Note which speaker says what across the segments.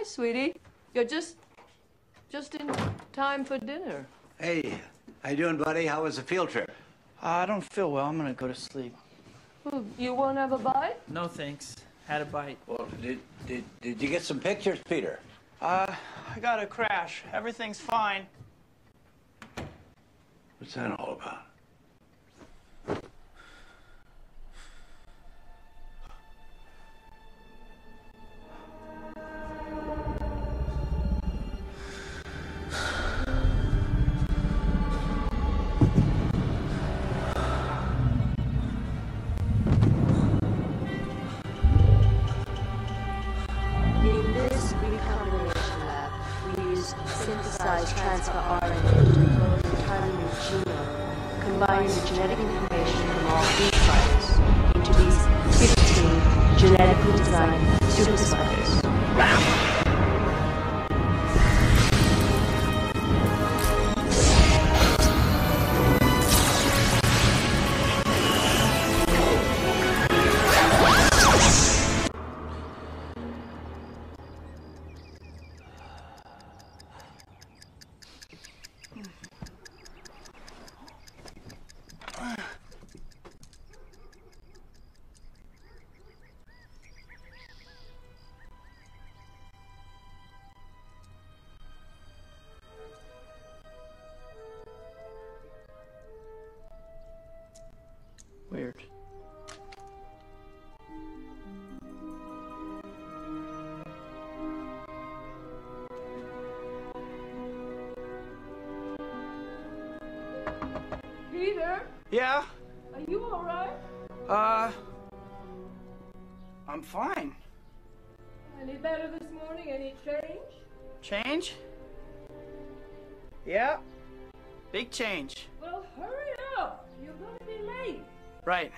Speaker 1: Hi, sweetie. You're just, just in time for dinner.
Speaker 2: Hey, how you doing, buddy? How was the field trip?
Speaker 3: I don't feel well. I'm gonna go to sleep.
Speaker 1: Well, You won't have a bite?
Speaker 3: No thanks. Had a bite.
Speaker 2: Well, did, did, did you get some pictures, Peter?
Speaker 3: Uh, I got a crash. Everything's fine.
Speaker 2: What's that all about?
Speaker 4: Use synthesized transfer RNA to the entire genome, combining the genetic information from all these spiders into these 15 genetically designed super
Speaker 3: Weird.
Speaker 1: Peter,
Speaker 3: Yeah?
Speaker 1: are you all right?
Speaker 3: Uh, I'm fine.
Speaker 1: Any better this morning? Any change?
Speaker 3: Change? Yeah. Big change.
Speaker 1: Well, hurry
Speaker 3: Right.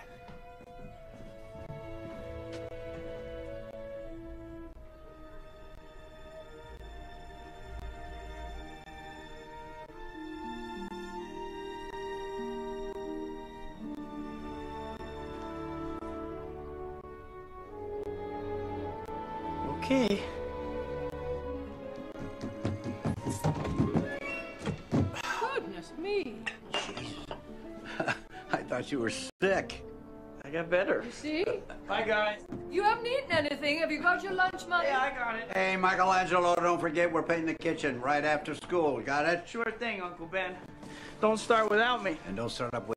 Speaker 3: Okay.
Speaker 2: Thought you were sick.
Speaker 3: I got better.
Speaker 1: You see?
Speaker 3: Bye, guys.
Speaker 1: You haven't eaten anything. Have you got your lunch money?
Speaker 3: Yeah, I got it.
Speaker 2: Hey, Michelangelo, don't forget we're painting the kitchen right after school. Got it?
Speaker 3: Sure thing, Uncle Ben. Don't start without me.
Speaker 2: And don't start up with